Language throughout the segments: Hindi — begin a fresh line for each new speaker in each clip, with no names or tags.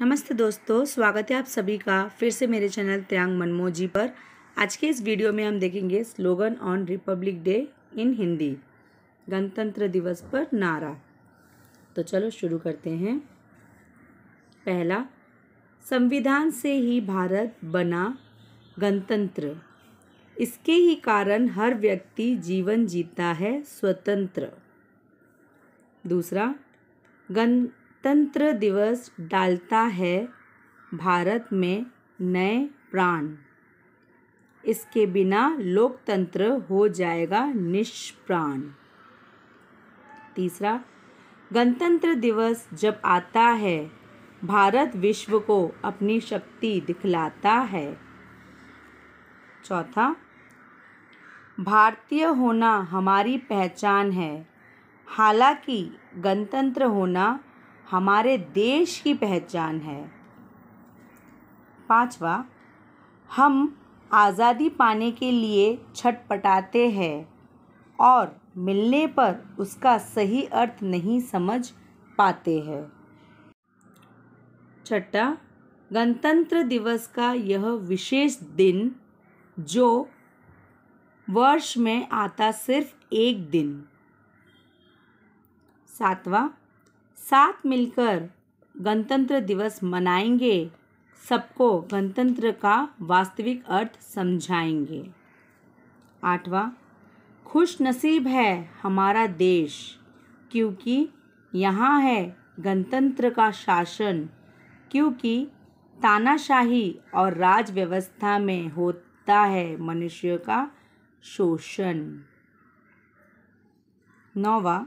नमस्ते दोस्तों, स्वागत है आप सभी का फिर से मेरे चैनल त्रियांग मनमोजी पर। आज के इस वीडियो में हम देखेंगे slogan on Republic Day in Hindi, गणतंत्र दिवस पर नारा। तो चलो शुरू करते हैं। पहला, संविधान से ही भारत बना गणतंत्र। इसके ही कारण हर व्यक्ति जीवन जीता है स्वतंत्र। दूसरा गणतंत्र दिवस डालता है भारत में नए प्राण। इसके बिना लोकतंत्र हो जाएगा निष्प्राण। तीसरा, गणतंत्र दिवस जब आता है, भारत विश्व को अपनी शक्ति दिखलाता है। चौथा, भारतीय होना हमारी पहचान है। हालाँकि गणतंत्र होना हमारे देश की पहचान है। पांचवा, हम आज़ादी पाने के लिए छटपटाते हैं और मिलने पर उसका सही अर्थ नहीं समझ पाते हैं। छठा, गणतंत्र दिवस का यह विशेष दिन जो वर्ष में आता सिर्फ़ एक दिन। सातवां साथ मिलकर गणतंत्र दिवस मनाएँगे, सबको गणतंत्र का वास्तविक अर्थ समझाएँगे। आठवां खुश नसीब है हमारा देश, क्योंकि यहाँ है गणतंत्र का शासन, क्योंकि तानाशाही और राज व्यवस्था में होता है मनुष्य का शोषण। नौवा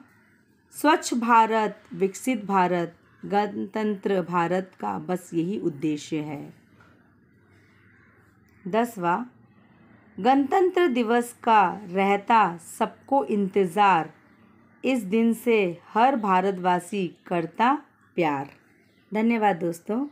स्वच्छ भारत, विकसित भारत, गणतंत्र भारत का बस यही उद्देश्य है। दसवा, गणतंत्र दिवस का रहता सबको इंतज़ार, इस दिन से हर भारतवासी करता प्यार। धन्यवाद दोस्तों।